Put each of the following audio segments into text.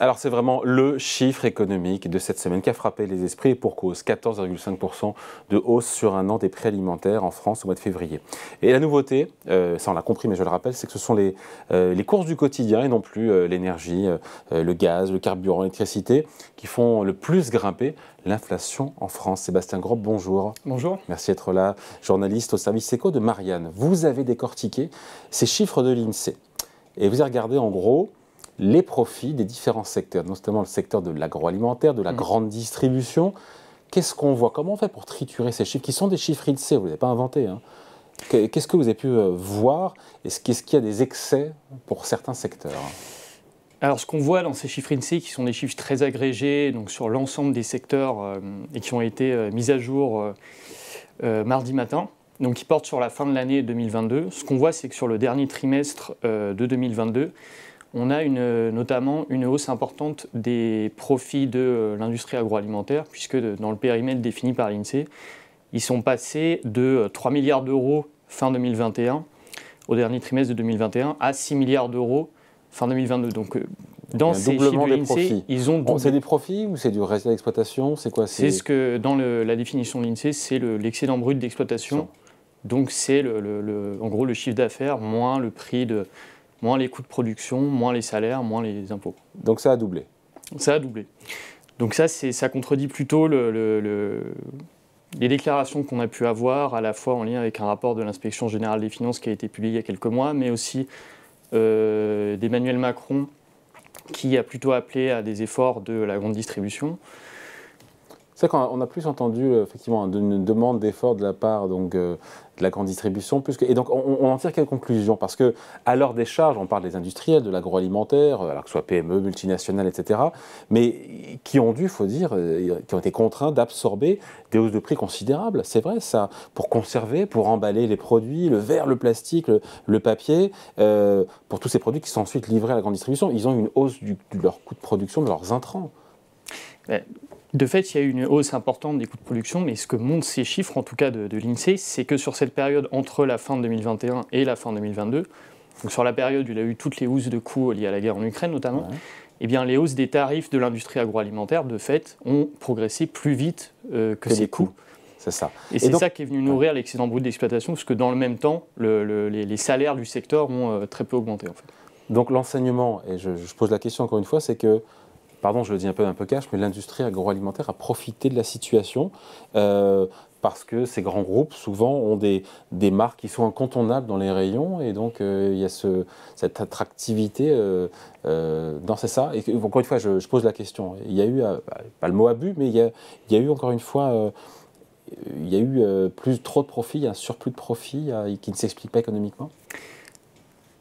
Alors c'est vraiment le chiffre économique de cette semaine qui a frappé les esprits et pour cause 14,5% de hausse sur un an des prix alimentaires en France au mois de février. Et la nouveauté, euh, ça on l'a compris mais je le rappelle, c'est que ce sont les, euh, les courses du quotidien et non plus euh, l'énergie, le gaz, le carburant, l'électricité qui font le plus grimper l'inflation en France. Sébastien Grob, bonjour. Bonjour. Merci d'être là, journaliste au service éco de Marianne. Vous avez décortiqué ces chiffres de l'INSEE et vous avez regardé en gros les profits des différents secteurs, notamment le secteur de l'agroalimentaire, de la mmh. grande distribution. Qu'est-ce qu'on voit? Comment on fait pour triturer ces chiffres qui sont des chiffres INSEE Vous ne les avez pas inventés. Hein? Qu'est-ce que vous avez pu euh, voir? Est-ce qu'il y a des excès pour certains secteurs? Alors, ce qu'on voit dans ces chiffres INSEE, qui sont des chiffres très agrégés, donc sur l'ensemble des secteurs, euh, et qui ont été euh, mis à jour mardi matin, donc qui portent sur la fin de l'année 2022, ce qu'on voit, c'est que sur le dernier trimestre de 2022, on a notamment une hausse importante des profits de euh, l'industrie agroalimentaire, puisque dans le périmètre défini par l'INSEE, ils sont passés de 3 euh, milliards d'euros fin 2021 au dernier trimestre de 2021 à 6 milliards d'euros fin 2022. Donc euh, dans ces chiffres de l'INSEE, ils ont C'est des profits ou c'est du résultat d'exploitation C'est quoi C'est ce que dans la définition de l'INSEE, c'est l'excédent brut d'exploitation. Donc c'est en gros le chiffre d'affaires moins le prix de, moins les coûts de production, moins les salaires, moins les impôts. Donc ça a doublé Ça a doublé. Donc ça, ça contredit plutôt les déclarations qu'on a pu avoir, à la fois en lien avec un rapport de l'inspection générale des finances qui a été publié il y a quelques mois, mais aussi euh, d'Emmanuel Macron qui a plutôt appelé à des efforts de la grande distribution. C'est qu'on a plus entendu euh, effectivement une demande d'effort de la part euh, de la grande distribution. Et donc on, en tire quelle conclusion? Parce que à l'heure des charges, on parle des industriels, de l'agroalimentaire, alors que ce soit PME, multinationales, etc., mais qui ont dû, faut dire, euh, qui ont été contraints d'absorber des hausses de prix considérables. C'est vrai ça, pour conserver, pour emballer les produits, le verre, le plastique, le, papier, pour tous ces produits qui sont ensuite livrés à la grande distribution, ils ont une hausse de leur coût de production, de leurs intrants. De fait, il y a eu une hausse importante des coûts de production, mais ce que montrent ces chiffres, en tout cas de, l'INSEE, c'est que sur cette période entre la fin de 2021 et la fin 2022, donc sur la période où il y a eu toutes les hausses de coûts liées à la guerre en Ukraine notamment, eh bien, les hausses des tarifs de l'industrie agroalimentaire, de fait, ont progressé plus vite euh, que, ces coûts. C'est ça. Et, c'est ça qui est venu nourrir l'excédent brut d'exploitation, parce que dans le même temps, les, salaires du secteur ont euh, très peu augmenté. En fait. Donc l'enseignement, et je, je, pose la question encore une fois, c'est que pardon, je le dis un peu un peu cash, mais l'industrie agroalimentaire a profité de la situation euh, parce que ces grands groupes, souvent, ont des, des, marques qui sont incontournables dans les rayons, et donc euh, il y a ce, cette attractivité euh, dans c'est ça. Et encore une fois, je, pose la question. Il y a eu, pas le mot abus, mais il y a, il y a eu encore une fois, il y a eu plus trop de profits, un surplus de profits qui ne s'explique pas économiquement?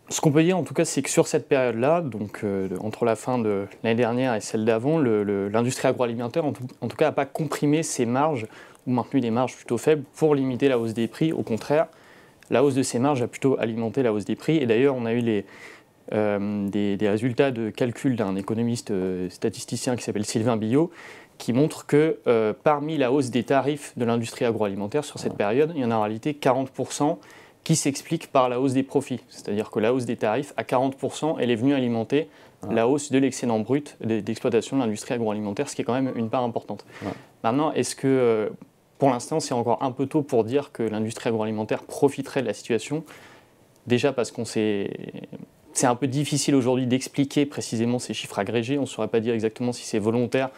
Ce qu'on peut dire en tout cas, c'est que sur cette période-là, donc euh, entre la fin de l'année dernière et celle d'avant, l'industrie agroalimentaire en tout, cas n'a pas comprimé ses marges ou maintenu des marges plutôt faibles pour limiter la hausse des prix. Au contraire, la hausse de ces marges a plutôt alimenté la hausse des prix. Et d'ailleurs, on a eu les, euh, des, résultats de calcul d'un économiste euh, statisticien qui s'appelle Sylvain Billot, qui montre que parmi la hausse des tarifs de l'industrie agroalimentaire sur cette période, il y en a en réalité 40% qui s'explique par la hausse des profits. C'est-à-dire que la hausse des tarifs, à 40%, elle est venue alimenter la hausse de l'excédent brut d'exploitation de l'industrie agroalimentaire, ce qui est quand même une part importante. Maintenant, est-ce que, euh, pour l'instant, c'est encore un peu tôt pour dire que l'industrie agroalimentaire profiterait de la situation? Déjà parce qu'on sait... C'est un peu difficile aujourd'hui d'expliquer précisément ces chiffres agrégés. On ne saurait pas dire exactement si c'est volontaire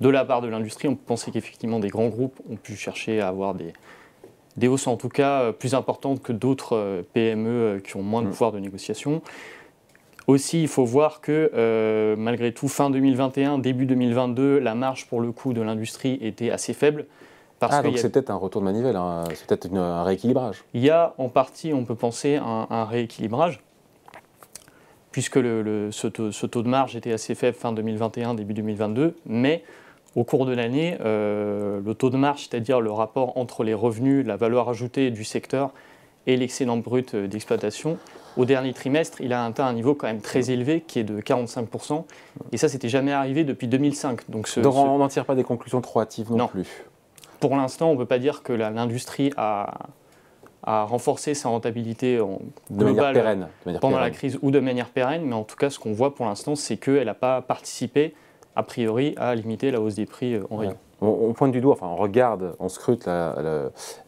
de la part de l'industrie. On peut penser qu'effectivement des grands groupes ont pu chercher à avoir des, des hausses en tout cas euh, plus importantes que d'autres euh, PME euh, qui ont moins de mm. pouvoir de négociation. Aussi, il faut voir que malgré tout, fin 2021, début 2022, la marge pour le coût de l'industrie était assez faible. Parce ah, donc c'est peut-être un retour de manivelle, hein. c'est peut-être un rééquilibrage. Il y a en partie, on peut penser, un, un rééquilibrage, puisque le, ce, taux, ce, taux, de marge était assez faible fin 2021, début 2022, mais au cours de l'année, euh, le taux de marge, c'est-à-dire le rapport entre les revenus, la valeur ajoutée du secteur et l'excédent brut d'exploitation, au dernier trimestre, il a atteint un niveau quand même très élevé qui est de 45%. Et ça, c'était jamais arrivé depuis 2005. Donc, on n'en tire pas des conclusions trop hâtives non, plus. Pour l'instant, on ne peut pas dire que l'industrie a, à renforcer sa rentabilité en de manière pérenne. de manière pendant la crise ou de manière pérenne, mais en tout cas, ce qu'on voit pour l'instant, c'est qu'elle n'a pas participé, a priori, à limiter la hausse des prix euh, en rayon. On, on pointe du doigt, enfin on regarde, on scrute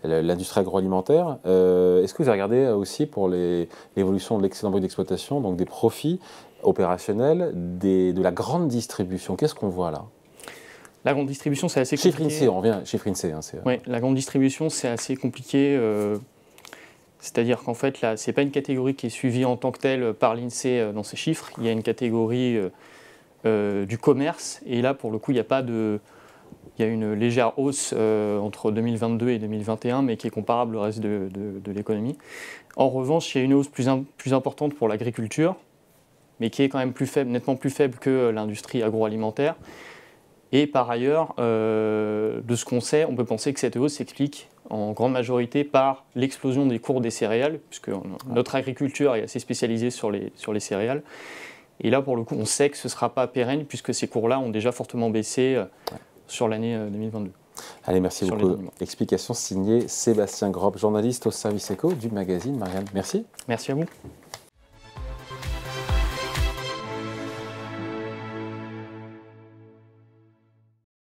l'industrie agroalimentaire. Euh, Est-ce que vous avez regardé aussi pour l'évolution de l'excédent brut d'exploitation, donc des profits opérationnels des- de la grande distribution? Qu'est-ce qu'on voit là? La grande distribution, c'est assez Chiffre compliqué. INSEE, on revient, chiffre INSEE. hein, Oui, la grande distribution, c'est assez compliqué. euh, C'est-à-dire qu'en fait, là, ce n'est pas une catégorie qui est suivie en tant que telle par l'INSEE euh, dans ses chiffres. Il y a une catégorie euh, euh, du commerce. Et là, pour le coup, il n'y a pas de. Il y a une légère hausse euh, entre 2022 et 2021, mais qui est comparable au reste de, de- de l'économie. En revanche, il y a une hausse plus, im- plus importante pour l'agriculture, mais qui est quand même plus faible, nettement plus faible que l'industrie agroalimentaire. Et par ailleurs, euh, de ce qu'on sait, on peut penser que cette hausse s'explique en grande majorité par l'explosion des cours des céréales, puisque notre agriculture est assez spécialisée sur les, sur les céréales. Et là, pour le coup, on sait que ce ne sera pas pérenne, puisque ces cours-là ont déjà fortement baissé euh, sur l'année euh, 2022. Allez, merci Sur beaucoup. Explication signée Sébastien Grob, journaliste au service éco du magazine Marianne. Merci. Merci à vous.